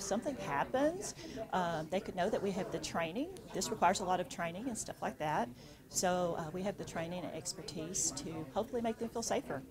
if something happens, uh, they could know that we have the training. This requires a lot of training and stuff like that. So uh, we have the training and expertise to hopefully make them feel safer.